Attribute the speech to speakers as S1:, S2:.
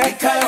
S1: High